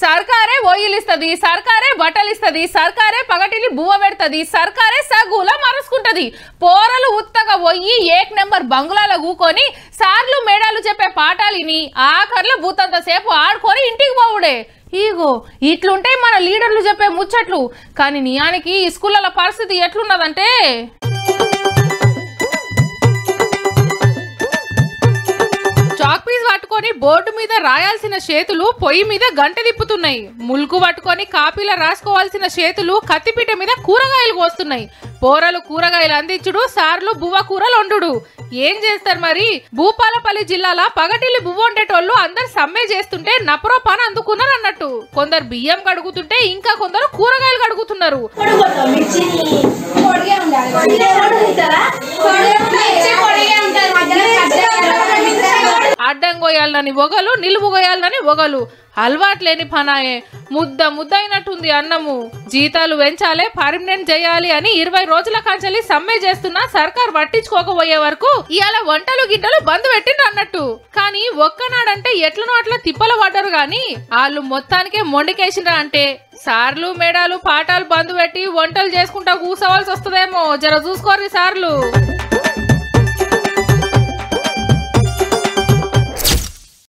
సర్కారే ఓయిలు సర్కారే బట్టలిస్తుంది సర్కారే పగటిని బువ్వ పెడుతుంది సర్కారే సగుల మరుసుకుంటది. పోరలు ఉత్తగా పోయి ఏక్ నెంబర్ బంగ్లాలో కూకొని సార్లు మేడాలు చెప్పే పాఠాలిని ఆఖర్లో భూతంత సేపు ఆడుకొని ఇంటికి పోవుడే. ఇగో ఇట్లుంటే మన లీడర్లు చెప్పే ముచ్చట్లు. కానీ నియానికి ఈ స్కూళ్ళ పరిస్థితి ఎట్లున్నదంటే? పట్టుకొని బోర్డు మీద రాయాల్సిన చేతులు పొయ్యి మీద గంట తిప్పుతున్నాయి. ముల్కు పట్టుకొని కాపీలో రాసుకోవాల్సిన చేతులు కత్తిపీట మీద కూరగాయలు కోస్తున్నాయి. పోరలు కూరగాయలు అందించుడు సార్లు బువ్వ కూరలు వండుడు. ఏం చేస్తారు మరి? భూపాలపల్లి జిల్లాల పగటిల్లి బువ్వ వండేటోళ్ళు అందరు సమ్మె చేస్తుంటే నపరో పని అందుకున్నారు అన్నట్టు. కొందరు బియ్యం కడుగుతుంటే ఇంకా కొందరు కూరగాయలు కడుగుతున్నారు. అడ్డం ఒగలు నిలువు ఒగలు అలవాటు లేని పనాయే. ముద్ద ముద్ద అయినట్టుంది అన్నము. జీతాలు పెంచాలే పర్మనెంట్ చేయాలి అని ఇరవై రోజుల కంచెలి సమ్మె చేస్తున్న సర్కార్ పట్టించుకోకపోయే వరకు ఇవాళ వంటలు గిడ్డలు బంద్ పెట్టిండ్రు అన్నట్టు. కానీ ఒక్కనాడంటే ఎట్లనో అట్లా తిప్పలు పడ్డరు గాని వాళ్ళు మొత్తానికే మొండికేసిండ్రా అంటే. సార్లు మేడాలు పాఠాలు బంద్ పెట్టి వంటలు చేసుకుంటా కూసోవాల్సి వస్తుందేమో జర చూసుకోర్రి సార్లు.